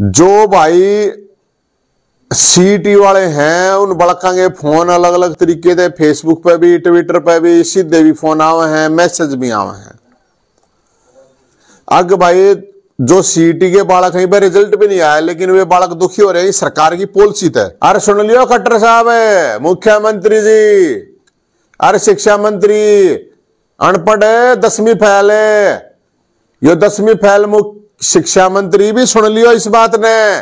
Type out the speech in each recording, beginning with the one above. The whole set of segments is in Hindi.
जो भाई सीटी वाले हैं, उन बड़का के फ़ोन अलग अलग तरीके से फेसबुक पे भी ट्विटर पे भी, सीधे भी फ़ोन आवे हैं मैसेज भी आवे हैं। अग भाई, जो सीटी के बालक हैं रिज़ल्ट भी नहीं आया, लेकिन वे बालक दुखी हो रहे हैं, सरकार की पॉलिसी थे अरे सुन लियो खट्टर साहब, मुख्यमंत्री जी। अरे शिक्षा मंत्री, अनपढ़ दसवीं फैल है। यो दसवीं फैल मुख्य शिक्षा मंत्री भी सुन लियो इस बात ने।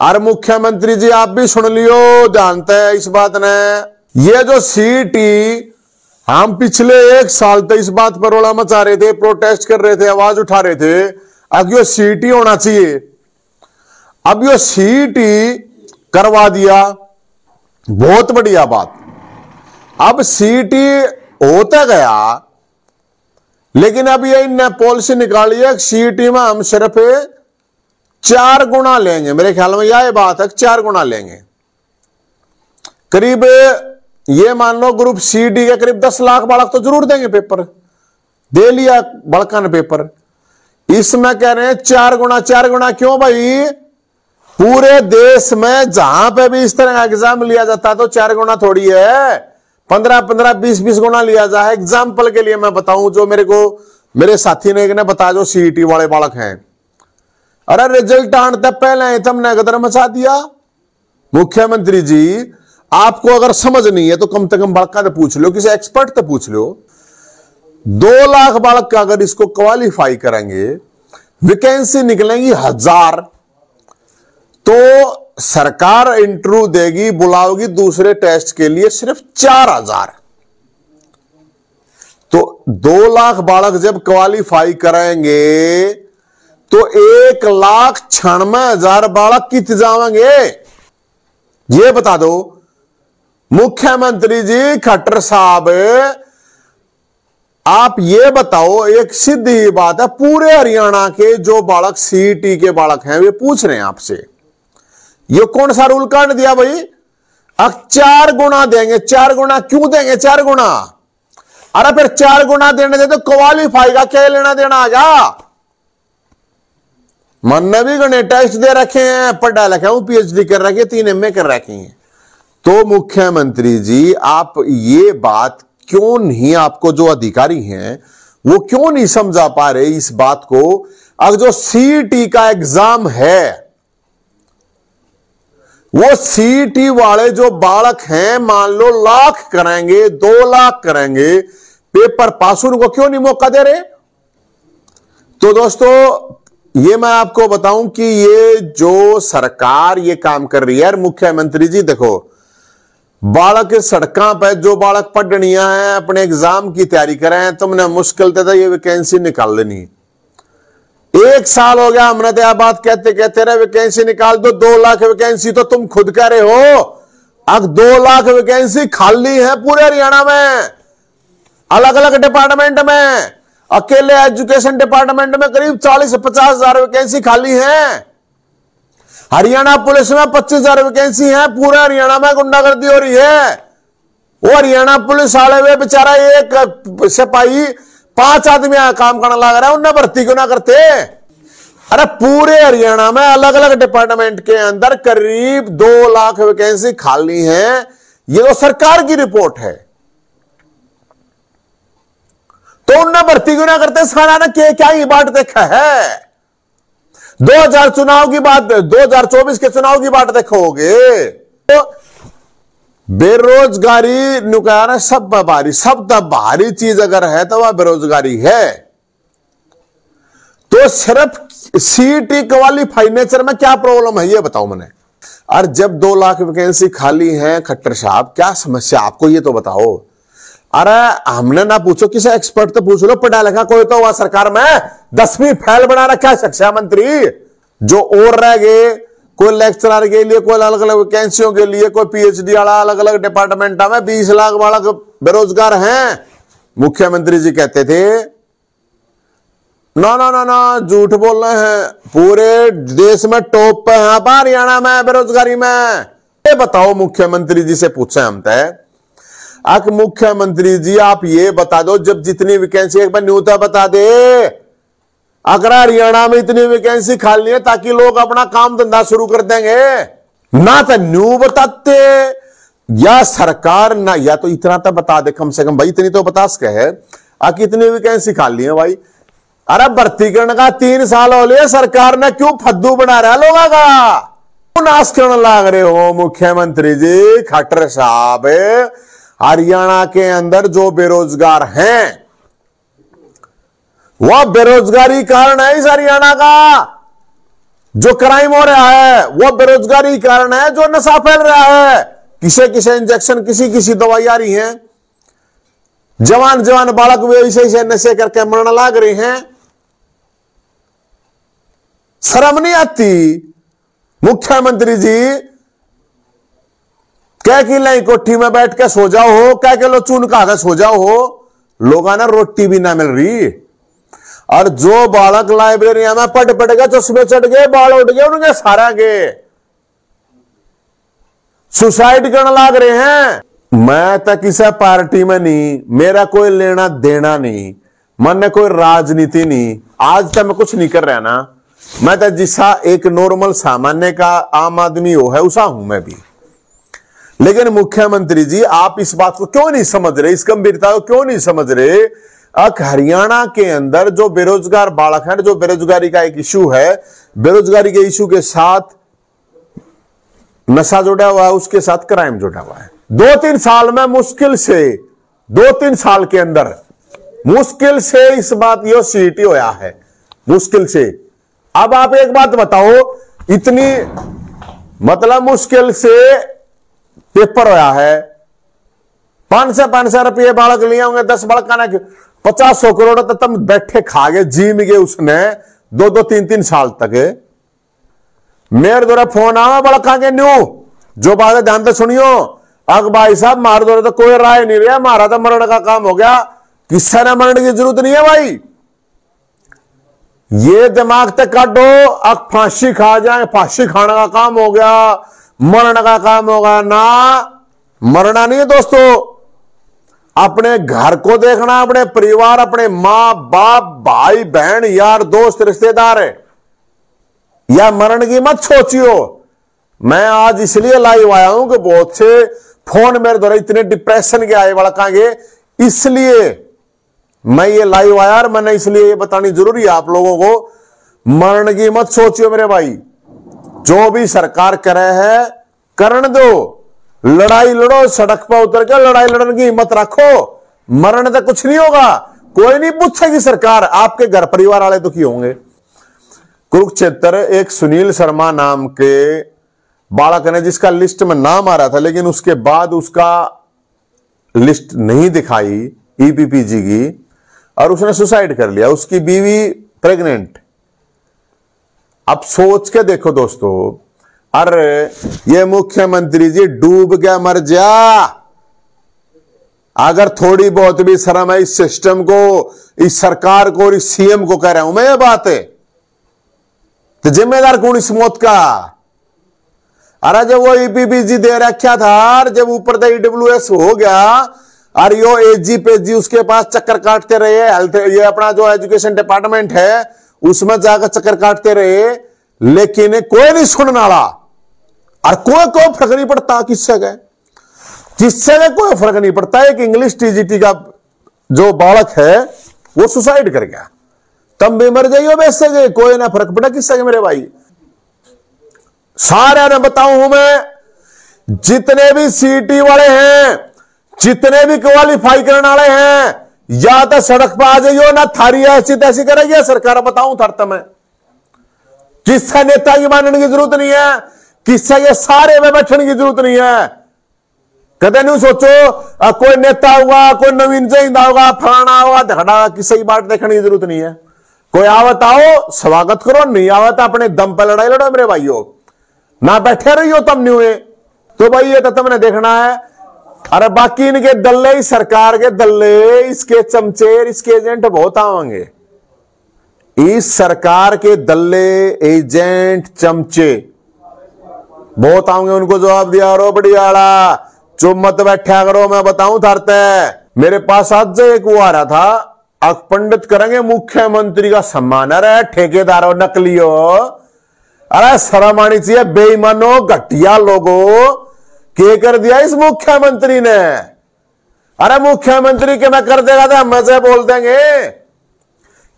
और मुख्यमंत्री जी आप भी सुन लियो, जानते हैं इस बात ने। ये जो सीटी हम पिछले एक साल तक इस बात पर रोला मचा रहे थे प्रोटेस्ट कर रहे थे, आवाज़ उठा रहे थे, अब यो सीटी होना चाहिए। अब यो सीटी करवा दिया। बहुत बढ़िया बात। अब सीटी होता गया लेकिन अब ये इन पॉलिसी निकाली है सीटी में हम सिर्फ़ चार गुना लेंगे। मेरे ख्याल में यह बात है चार गुना लेंगे। करीब ये मान लो ग्रुप सी डी के करीब दस लाख बालक तो ज़रूर देंगे पेपर दे लिया बड़का ने पेपर इसमें कह रहे हैं, चार गुना चार गुना क्यों भाई? पूरे देश में जहाँ पे भी इस तरह का एग्ज़ाम लिया जाता है तो चार गुना थोड़ी है। पंद्रह पंद्रह, बीस बीस गुना लिया जाए। एग्ज़ाम्पल के लिए मैं बताऊँ जो मेरे को, मेरे साथी ने एक ने बताया, जो सीईटी वाले बालक हैं। अरे रिज़ल्ट आने तक पहले तुमने गदर मचा दिया। मुख्यमंत्री जी, आपको अगर समझ नहीं है तो कम से कम बालका से पूछ लो, किसी एक्सपर्ट से पूछ लो। दो लाख बालक का अगर इसको क्वालिफाई करेंगे वैकेंसी निकलेंगी हज़ार। तो सरकार इंटरव्यू देगी, बुलाओगी दूसरे टेस्ट के लिए सिर्फ़ चार हज़ार। तो दो लाख बालक जब क्वालिफाई करेंगे तो एक लाख छियानवे हज़ार बालक कित जाएँगे? ये बता दो। मुख्यमंत्री जी खट्टर साहब, आप ये बताओ, एक सीधी बात है, पूरे हरियाणा के जो बालक सीटी के बालक हैं, वे पूछ रहे हैं आपसे। ये कौन सा रूल काट दिया भाई? अब चार गुना देंगे, चार गुना क्यों देंगे? चार गुना अरे फिर चार गुना देने दे तो क्वालिफाई का क्या लेना देना आ जा। मन भी गणे टेस्ट दे रखे हैं, पढ़ा लिखा हूँ पीएचडी कर रखे तीन एमए कर रखे हैं। तो मुख्यमंत्री जी, आप ये बात क्यों नहीं, आपको जो अधिकारी हैं, वो क्यों नहीं समझा पा रहे इस बात को? अब जो सीटी का एग्ज़ाम है वो सीटी वाले जो बालक हैं, मान लो लाख करेंगे, दो लाख करेंगे, पेपर पास उनको क्यों नहीं मौका दे रहे? तो दोस्तों, ये मैं आपको बताऊँ कि ये जो सरकार ये काम कर रही है मुख्यमंत्री जी देखो, बालक सड़क पर जो बालक पढ़निया है, अपने एग्ज़ाम की तैयारी करें तुमने मुश्किल तो ये वैकेंसी निकाल लेनी। एक साल हो गया हमने तो बात कहते कहते रहे वैकेंसी निकाल दो दो लाख वैकेंसी तो तुम खुद कह रहे हो। अब दो लाख वैकेंसी खाली है पूरे हरियाणा में अलग अलग डिपार्टमेंट में। अकेले एजुकेशन डिपार्टमेंट में करीब चालीस पचास हज़ार वैकेंसी खाली है। हरियाणा पुलिस में पच्चीस हज़ार वैकेंसी है, पूरे हरियाणा में गुंडागर्दी हो रही है। वो हरियाणा पुलिस वाले वे बेचारा एक सिपाही पाँच आदमी काम करना लग रहा है, उन्हें भर्ती क्यों ना करते? अरे पूरे हरियाणा में अलग अलग डिपार्टमेंट के अंदर करीब दो लाख वैकेंसी खाली है। ये तो सरकार की रिपोर्ट है। तो उन्हें भर्ती क्यों ना करते? सारा ने क्या क्या ही बात देखा है? 2000 चुनाव की बात 2024 के चुनाव की बात देखोगे तो बेरोजगारी नुकया सब भारी सब भारी चीज़ अगर है तो वह बेरोजगारी है। तो सिर्फ़ सीटी क्वालिफाई नेचर में क्या प्रॉब्लम है, ये बताओ मैंने और जब दो लाख वैकेंसी खाली है खट्टर साहब, क्या समस्या? आपको ये तो बताओ। अरे, हमने ना पूछो, किसी एक्सपर्ट तो पूछ लो, पढ़ा लिखा कोई तो हुआ सरकार में। दसवीं फैल बना रखा है शिक्षा मंत्री। जो और रह गए कोई लेक्चरर के लिए, कोई अलग अलग वैकेंसियों के लिए, कोई पीएचडी वाला अलग अलग डिपार्टमेंट में बीस लाख वाला बेरोजगार हैं। मुख्यमंत्री जी कहते थे, ना ना ना ना, झूठ बोल रहे हैं। पूरे देश में टॉप पे है हरियाणा में, बेरोजगारी में। ये बताओ, मुख्यमंत्री जी से पूछे हम तय। अक मुख्यमंत्री जी, आप ये बता दो, जब जितनी वैकेंसी एक बार न्यूता बता दे। अगर हरियाणा में इतनी वैकेंसी खाली है ताकि लोग अपना काम धंधा शुरू कर देंगे। ना तो न्यू बताते या सरकार ना, या तो इतना तो बता दे कम से कम। भाई, इतनी तो बता सके है। आ, कितनी वैकेंसी खाली है भाई? अरे भर्ती करने का तीन साल हो लिया सरकार ने क्यों फद्दू बना रहा लोगों का? नाश करने लाग रहे हो, मुख्यमंत्री जी? खट्टर साहब, हरियाणा के अंदर जो बेरोजगार हैं वह बेरोजगारी कारण है इस हरियाणा का। जो क्राइम हो रहा है, वह बेरोजगारी कारण है, जो नशा फैल रहा है। किसे किसे इंजेक्शन किसी किसी दवाई आ रही है। जवान जवान बालक वे ऐसे ऐसे नशे करके मरने लाग रहे हैं। शर्म नहीं आती। मुख्यमंत्री जी, कह कि लाई कोठी में बैठ के सो जाओ हो कह के लो चून के सो जाओ। हो लोग ना रोटी भी ना मिल रही। और जो बालक लाइब्रेरी में पट पट गए चश्मे चढ़ गए, बाल उठ गए, उनके सारा गए सुसाइड करने लाग रहे हैं। मैं तो किसी पार्टी में नहीं, मेरा कोई लेना देना नहीं, मन कोई राजनीति नहीं। आज तक मैं कुछ नहीं कर रहा ना। मैं तो जिसा एक नॉर्मल सामान्य का आम आदमी हो है, उसा हूँ मैं भी। लेकिन मुख्यमंत्री जी, आप इस बात को क्यों नहीं समझ रहे? इस गंभीरता को क्यों नहीं समझ रहे? हरियाणा के अंदर जो बेरोजगार है, जो बेरोजगारी का एक इशू है, बेरोजगारी के इशू के साथ नशा जुड़ा हुआ है, उसके साथ क्राइम जुड़ा हुआ है। दो तीन साल में मुश्किल से दो तीन साल के अंदर मुश्किल से इस बात यो सीटी होया है, मुश्किल से। अब आप एक बात बताओ, इतनी मतलब मुश्किल से पेपर होया है, पाँच सौ पाँच सौ रुपये बालक लिए होंगे, दस बालक का ना पचास सौ करोड़ तो तुम बैठे खा गए जी गए उसने, दो दो, तीन तीन साल तक। मेरे द्वारा फ़ोन आवा बड़का के न्यू। जो बात है, ध्यान से सुनियो। अग भाई साहब, मार द्वारा तो कोई राय नहीं रहा। मारा तो मरण का काम हो गया। किससे ने मरण की ज़रूरत नहीं है भाई। ये दिमाग तक काटो अब फांसी खा जाए, फांसी खाने का काम हो गया मरण का काम हो गया। ना, मरना नहीं है दोस्तों। अपने घर को देखना, अपने परिवार, अपने माँ, बाप, भाई, बहन, यार, दोस्त, रिश्तेदार है। या मरण की मत सोचियो। मैं आज इसलिए लाइव आया हूँ कि बहुत से फ़ोन मेरे द्वारा इतने डिप्रेशन के आए बड़कांगे इसलिए मैं ये लाइव आया और मैंने इसलिए ये बतानी ज़रूरी है आप लोगों को, मरण की मत सोचियो मेरे भाई। जो भी सरकार करे है, करण दो। लड़ाई लड़ो, सड़क पर उतर के लड़ाई लड़ने की हिम्मत रखो। मरण तो कुछ नहीं होगा। कोई नहीं पूछेगी सरकार, आपके घर परिवार वाले दुखी होंगे। कुरुक्षेत्र एक सुनील शर्मा नाम के बालक ने जिसका लिस्ट में नाम आ रहा था, लेकिन उसके बाद उसका लिस्ट नहीं दिखाई ईपीपीजी की, और उसने सुसाइड कर लिया। उसकी बीवी प्रेग्नेंट। अब सोच के देखो दोस्तों अरे, ये मुख्यमंत्री जी डूब गया, मर जा। अगर थोड़ी बहुत भी शर्म है इस सिस्टम को, इस सरकार को और इस सीएम को कह रहा हूँ मैं ये बात। है तो जिम्मेदार कौन इस मौत का? अरे, जब वो ईपीपीजी दे रखा था जब ऊपर तो ईडब्ल्यू एस हो गया, और यो एजी पे जी उसके पास चक्कर काटते रहे हेल्थ ये अपना जो एजुकेशन डिपार्टमेंट है, उसमें जाकर चक्कर काटते रहे, लेकिन कोई नहीं सुनने वाला और कोई कोई फ़र्क नहीं पड़ता किससे गए। किससे गए कोई फ़र्क नहीं पड़ता। एक इंग्लिश टीजीटी का जो बालक है, वो सुसाइड कर गया। तम भी मर जाइयो वैसे गए। कोई ना फ़र्क पड़ा किससे गए मेरे भाई। सारे ने बताऊँ मैं, जितने भी सीटी वाले हैं, जितने भी क्वालिफाई करने वाले हैं, या तो सड़क पर आ जाइयो, ना थारी ऐसी तैसी करेगी सरकार बताऊँ थर मैं। किससे नेता की मानने की ज़रूरत नहीं है किससे ये सारे में बैठने की ज़रूरत नहीं है? कदे नहीं सोचो आ, कोई नेता होगा कोई नवीन जैंदा होगा फलाना होगा धड़ा किसी की बात देखने की ज़रूरत नहीं है। कोई आवत आओ स्वागत करो नहीं आवत अपने दम पर लड़ाई लड़ो मेरे भाइयों। ना बैठे रही हो तम नहीं हुए। तो भाई ये तो तुमने देखना है। अरे बाकी इनके दल्ले सरकार के दल्ले इसके चमचे इसके एजेंट बहुत आवेंगे इस सरकार के दल्ले एजेंट चमचे बहुत आऊँगे उनको जवाब दिया रो बढ़ियाड़ा चुप मत बैठा करो, मैं बताऊँ थारते मेरे पास आज एक वो आ रहा था पंडित करेंगे मुख्यमंत्री का सम्मान। अरे ठेकेदारों नकलियो, अरे शर्म आनी चाहिए बेईमानो, घटिया लोगो, के कर दिया इस मुख्यमंत्री ने? अरे मुख्यमंत्री के मैं कर देगा था मज़े बोल देंगे।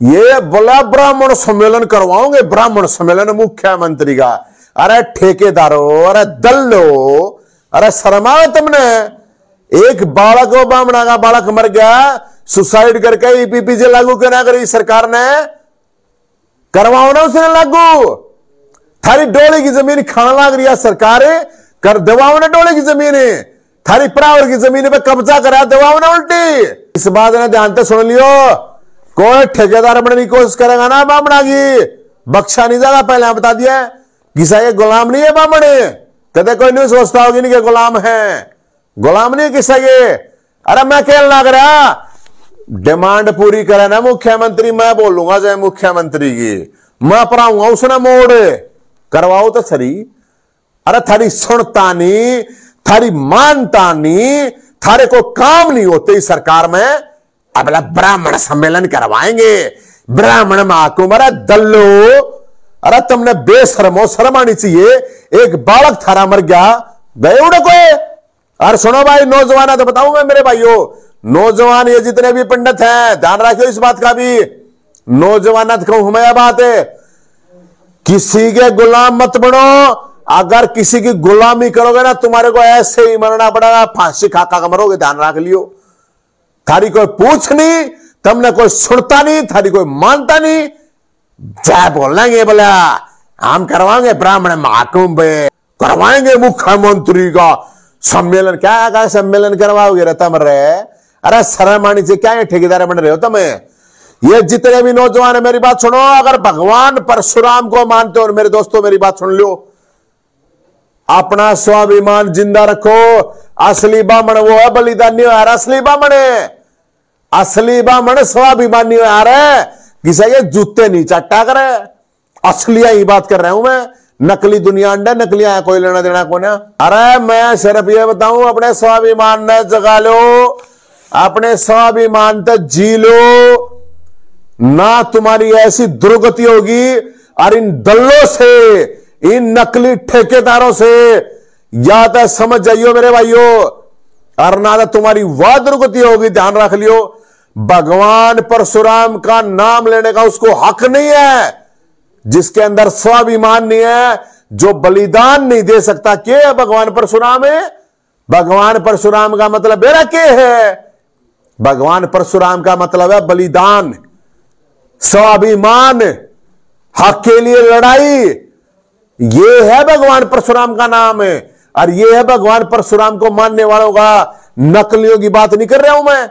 ये बोला ब्राह्मण सम्मेलन करवाओगे, ब्राह्मण सम्मेलन मुख्यमंत्री का। अरे ठेकेदारो, अरे दल्लो, अरे शर्मा तुमने। एक बालक बामणा का बालक मर गया, सुसाइड करके ईपीपीजे लागू क्यों ना करी सरकार ने? करवाओ ना उसने लागू। थारी डोले की ज़मीन खाना लाग रही है सरकार, कर दबाओ ना डोले की ज़मीन। थारी प्रावर की ज़मीन पे कब्जा करा, दबाओ ना उल्टी। इस बात ने ध्यान से सुन लियो। कोई ठेकेदार बनने की कोशिश करेगा ना बामणा की बख्शा नहीं जाएगा पहले बता दिया। किसा ये गुलाम नहीं है बामण कदे कोई नहीं सोचता होगी नहीं कि गुलाम है। गुलाम नहीं किसा ये। अरे मैं खेल ना करा डिमांड पूरी करे ना मुख्यमंत्री, मैं बोलूँगा जय मुख्यमंत्री की। मैं पढ़ाऊँगा उसने मोड़। करवाओ तो सरी। अरे थारी सुनता नहीं, थारी मानता नहीं, थारे को काम नहीं होते इस सरकार में। अब ब्राह्मण सम्मेलन करवाएँगे। ब्राह्मण महाकुम अरे दल्लो अरे तुमने बेशरमो शर्म आनी चाहिए। एक बालक थारा मर गया। गए उड़े कोई? अरे सुनो भाई, नौजवान है तो बताऊँगा मेरे भाइयों। नौजवान ये जितने भी पंडित हैं, ध्यान रखियो इस बात का भी। नौजवान कहूँ मैं बात है। किसी के गुलाम मत बनो। अगर किसी की गुलामी करोगे ना, तुम्हारे को ऐसे ही मरना पड़ेगा। फांसी खाका का मरोगे, ध्यान रख लियो। थारी कोई पूछ नहीं, तुमने कोई सुनता नहीं, थारी कोई मानता नहीं। जय बोलेंगे बोला हम करवाएँगे ब्राह्मण महाकुंभ, करवाएँगे मुख्यमंत्री का सम्मेलन। क्या क्या सम्मेलन करवाओगे रे रे? अरे शर्माणी से क्या ठेकेदार बन रहे हो तुम? ये जितने भी नौजवान है, मेरी बात सुनो, अगर भगवान परशुराम को मानते हो मेरे दोस्तों, मेरी बात सुन लो अपना स्वाभिमान ज़िंदा रखो। असली बामण वो है बलिदानी हो यार, असली बामण है। असली बामण स्वाभिमानी यार है। किसे ये जूते नहीं चट्टा करे? असलिया ही बात कर रहा हूँ मैं। नकली दुनिया अंडा नकली आया कोई लेना देना को ना अरे मैं सिर्फ़ ये बताऊँ, अपने स्वाभिमान ने जगा लो। अपने स्वाभिमान तक जी लो। ना तुम्हारी ऐसी दुर्गति होगी, और इन दलों से, इन नकली ठेकेदारों से। या तो समझ जाइयो मेरे भाइयों, और ना तो तुम्हारी वह दुर्गति होगी, ध्यान रख लियो। भगवान परशुराम का नाम लेने का उसको हक नहीं है, जिसके अंदर स्वाभिमान नहीं है, जो बलिदान नहीं दे सकता, के है भगवान परशुराम है? भगवान परशुराम का मतलब मेरा के है? भगवान परशुराम का मतलब है बलिदान, स्वाभिमान, हक के लिए लड़ाई। ये है भगवान परशुराम का नाम है। और ये है भगवान परशुराम को मानने वालों का नकलियों की बात नहीं कर रहा हूँ मैं।